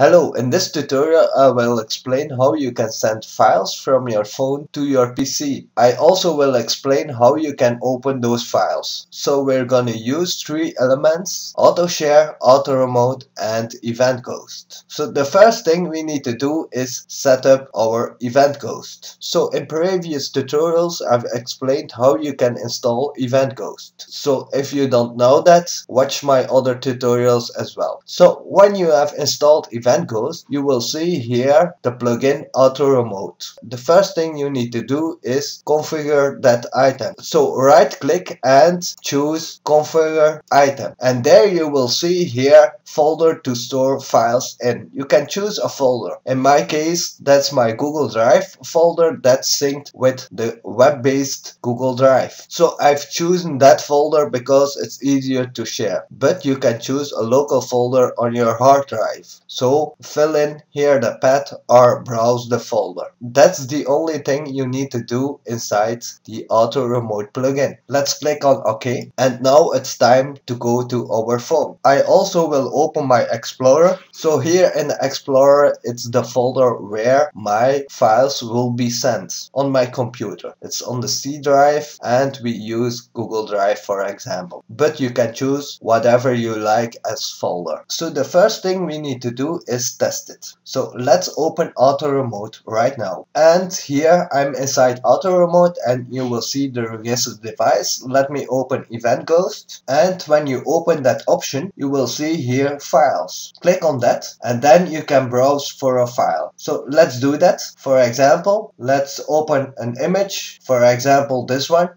Hello, in this tutorial I will explain how you can send files from your phone to your PC. I also will explain how you can open those files. So we're gonna use three elements, AutoShare, AutoRemote and Event Ghost. So the first thing we need to do is set up our Event Ghost. So in previous tutorials I've explained how you can install Event Ghost. So if you don't know that, watch my other tutorials as well. So when you have installed Event event Ghost, you will see here the plugin Auto Remote. The first thing you need to do is configure that item. So right click and choose configure item and there you will see here folder to store files in. You can choose a folder. In my case that's my Google Drive folder that's synced with the web-based Google Drive. So I've chosen that folder because it's easier to share. But you can choose a local folder on your hard drive. So fill in here the path or browse the folder. That's the only thing you need to do inside the auto remote plugin. Let's click on OK and now it's time to go to our phone. I also will open my Explorer. So here in the Explorer it's the folder where my files will be sent on my computer. It's on the C drive and we use Google Drive for example. But you can choose whatever you like as folder. So the first thing we need to do is tested. So let's open Auto Remote right now. And here I'm inside Auto Remote and you will see the registered device. Let me open Event Ghost. And when you open that option, you will see here files. Click on that and then you can browse for a file. So let's do that. For example, let's open an image. For example, this one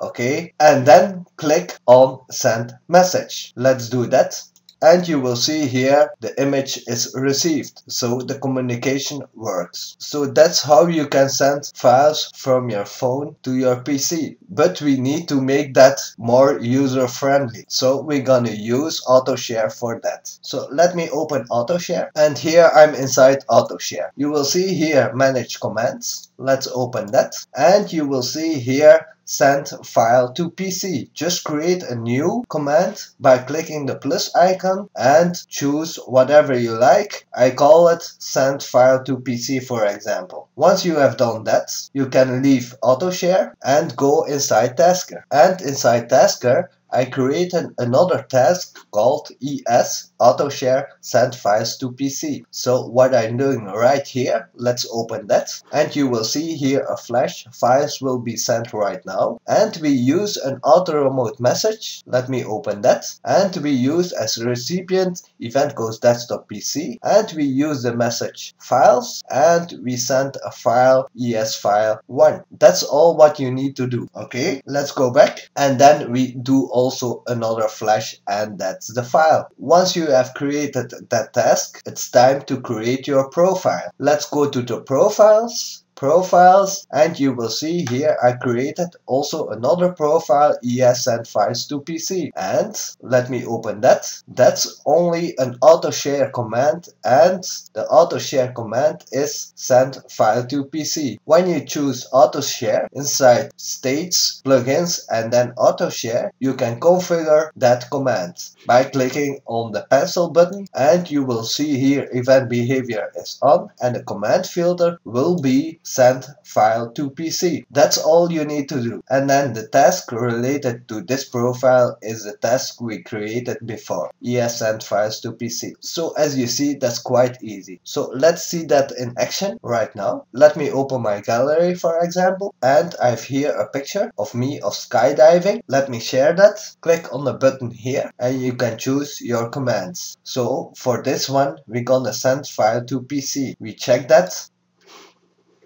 okay and then click on send message let's do that and you will see here the image is received. So the communication works. So that's how you can send files from your phone to your PC but we need to make that more user friendly so we're gonna use AutoShare for that. So let me open AutoShare. And here I'm inside AutoShare. You will see here manage commands. Let's open that. And you will see here send file to PC. Just create a new command by clicking the plus icon and choose whatever you like. I call it send file to PC for example. Once you have done that, you can leave AutoShare and go inside Tasker. And inside Tasker, I created another task called ES AutoShare send files to PC. So what I'm doing right here, let's open that and you will see here a flash files will be sent right now and we use an auto remote message. Let me open that and we use as recipient event Ghost desktop PC and we use the message files and we send a file ES file 1. That's all what you need to do. Okay, let's go back and then we do also another flash and that's the file. Once you have created that task, it's time to create your profile. Let's go to the profiles profiles and you will see here I created also another profile ES send files to PC and let me open that. That's only an auto share command and the auto share command is send file to PC when you choose auto share inside states plugins and then auto share you can configure that command by clicking on the pencil button and you will see here event behavior is on and the command filter will be send file to PC. That's all you need to do. And then the task related to this profile is the task we created before. ES send files to PC. So as you see, that's quite easy. So let's see that in action right now. Let me open my gallery for example. And I've here a picture of me of skydiving. Let me share that. Click on the button here and you can choose your commands. So for this one, we're gonna send file to PC. We check that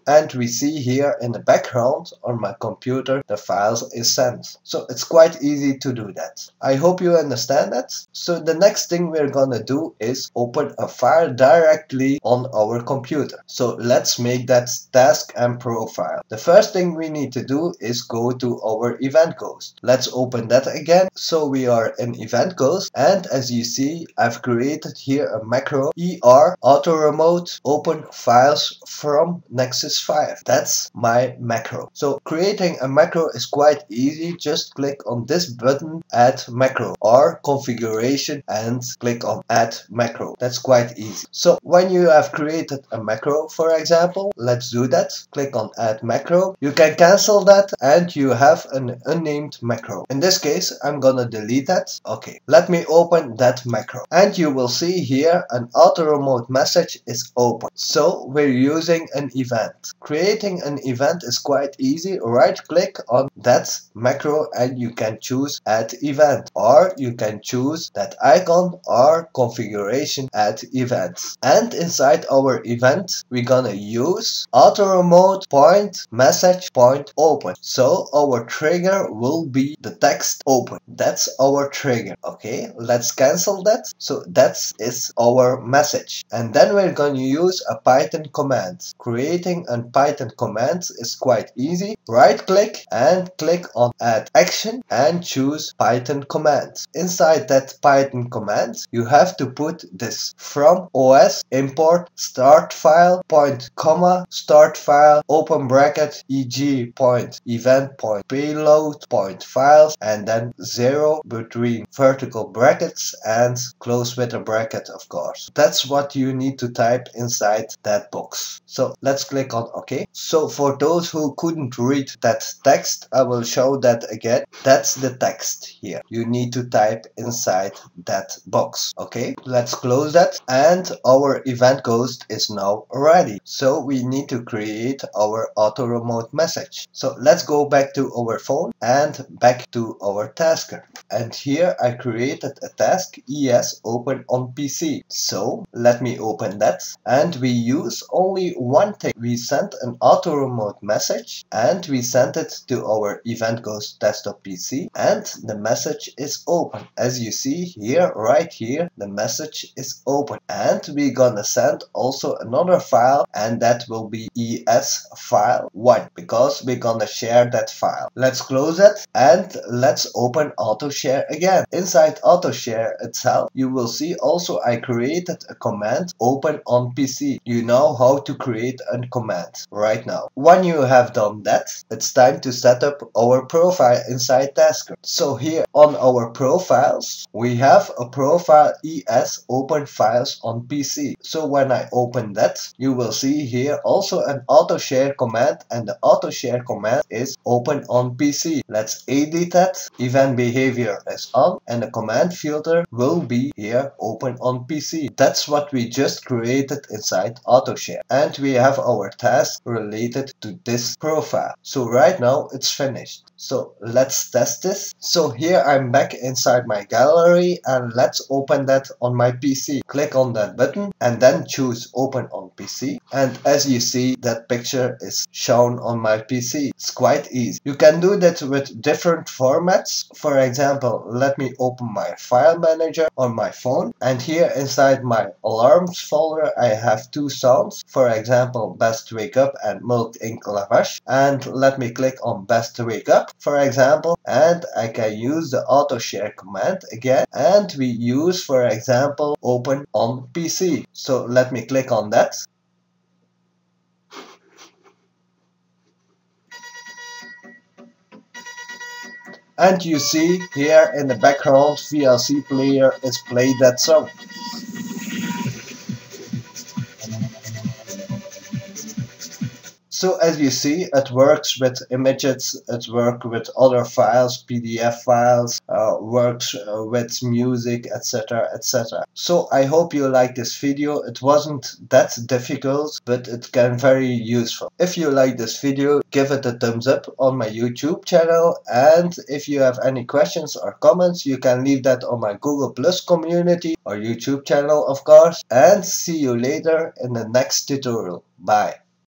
and we see here in the background on my computer the files is sent. So it's quite easy to do that. I hope you understand that. So the next thing we're gonna do is open a file directly on our computer. So let's make that task and profile. The first thing we need to do is go to our event ghost. Let's open that again. So we are in event ghost and as you see I've created here a macro er auto remote open files from Nexus is 5. That's my macro. So creating a macro is quite easy. Just click on this button add macro or configuration and click on add macro. That's quite easy. So when you have created a macro for example, let's do that. Click on add macro. You can cancel that and you have an unnamed macro. In this case I'm gonna delete that. Okay, let me open that macro and you will see here an auto remote message is open. So we're using an event. Creating an event is quite easy. Right click on that macro and you can choose add event or you can choose that icon or configuration add events. And inside our event we're gonna use auto remote point message point open. So our trigger will be the text open. That's our trigger. Okay, let's cancel that. So that is our message. And then we're going to use a Python command. Creating a Python command is quite easy. Right click and click on add action and choose Python command. Inside that Python command you have to put this from os import start file point comma start file open bracket eg point event point payload point files and then zero between vertical brackets and close with a bracket of course. That's what you need to type inside that box. So let's click on OK. So for those who couldn't read that text, I will show that again. That's the text here. You need to type inside that box. Okay, let's close that. And our event ghost is now ready. So we need to create our auto remote message. So let's go back to our phone and back to our tasker. And here I created a task ES open on PC. So let me open that. And we use only one thing. We sent an auto remote message and we sent it to our event ghost desktop PC and the message is open. As you see here, right here, the message is open. And we're gonna send also another file and that will be ES file 1 because we're gonna share that file. Let's close it and let's open AutoShare again. Inside AutoShare itself, you will see also I created a command open on PC. You know how to create a command right now. When you have done that, it's time to set up our profile inside Tasker. So here on our profiles, we have a profile ES open files on PC. So when I open that, you will see here also an auto share command and the auto share command is open on PC. Let's edit that. Event behavior is on and the command filter will be here open on PC. That's what we just created inside AutoShare. And we have our task related to this profile. So right now it's finished. So let's test this. So here I'm back inside my gallery and let's open that on my PC. Click on that button and then choose open on PC. And as you see that picture is shown on my PC. It's quite easy. You can do that with different formats. For example, let me open my file manager on my phone and here inside my alarms folder I have two sounds. For example, best wake up and milk ink lavage and let me click on best to wake up for example. And I can use the auto share command again. And we use for example open on PC so let me click on that. And you see here in the background VLC player is played that song So as you see, it works with images, it works with other files, PDF files, uh, works uh, with music, etc, etc. So I hope you like this video. It wasn't that difficult, but it can very useful. If you like this video, give it a thumbs up on my YouTube channel. And if you have any questions or comments, you can leave that on my Google Plus community or YouTube channel, of course. And see you later in the next tutorial. Bye.